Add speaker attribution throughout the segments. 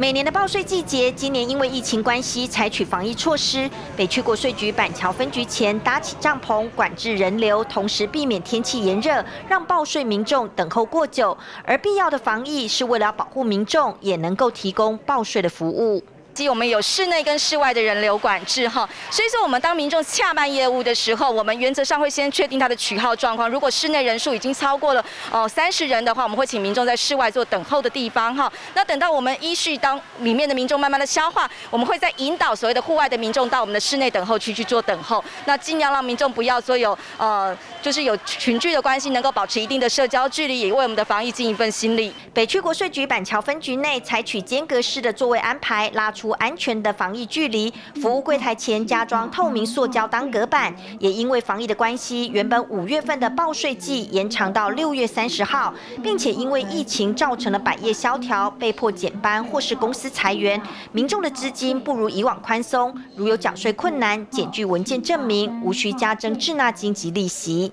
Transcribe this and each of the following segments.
Speaker 1: 每年的报税季节，今年因为疫情关系，采取防疫措施。北区国税局板桥分局前搭起帐篷，管制人流，同时避免天气炎热，让报税民众等候过久。而必要的防疫是为了保护民众，也能够提供报税的服务。
Speaker 2: 我们有室内跟室外的人流管制哈，所以说我们当民众洽办业务的时候，我们原则上会先确定他的取号状况。如果室内人数已经超过了哦三十人的话，我们会请民众在室外做等候的地方哈。那等到我们依序当里面的民众慢慢的消化，我们会再引导所谓的户外的民众到我们的室内等候区去做等候。那尽量让民众不要说有呃就是有群聚的关系，能够保持一定的社交距离，也为我们的防疫尽一份心力。
Speaker 1: 北区国税局板桥分局内采取间隔式的座位安排，拉出。安全的防疫距离，服务柜台前加装透明塑胶当隔板。也因为防疫的关系，原本五月份的报税季延长到六月三十号，并且因为疫情造成了百业萧条，被迫减班或是公司裁员，民众的资金不如以往宽松。如有缴税困难，检具文件证明，无需加征滞纳金及利息。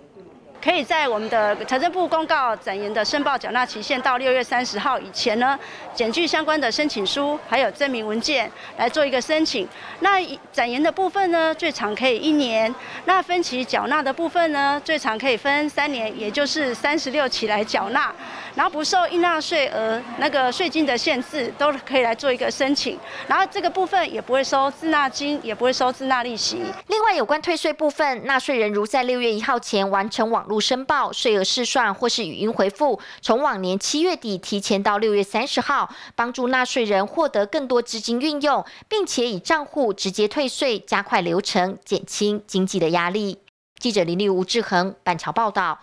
Speaker 3: 可以在我们的财政部公告展延的申报缴纳期限到六月三十号以前呢，检具相关的申请书还有证明文件来做一个申请。那展延的部分呢，最长可以一年；那分期缴纳的部分呢，最长可以分三年，也就是三十六期来缴纳。然后不受应纳税额那个税金的限制，都可以来做一个申请。然后这个部分也不会收滞纳金，也不会收滞纳利息。
Speaker 1: 另外，有关退税部分，纳税人如在六月一号前完成网络申报税额试算或是语音回复，从往年七月底提前到六月三十号，帮助纳税人获得更多资金运用，并且以账户直接退税，加快流程，减轻经济的压力。记者林立吴志恒板桥报道。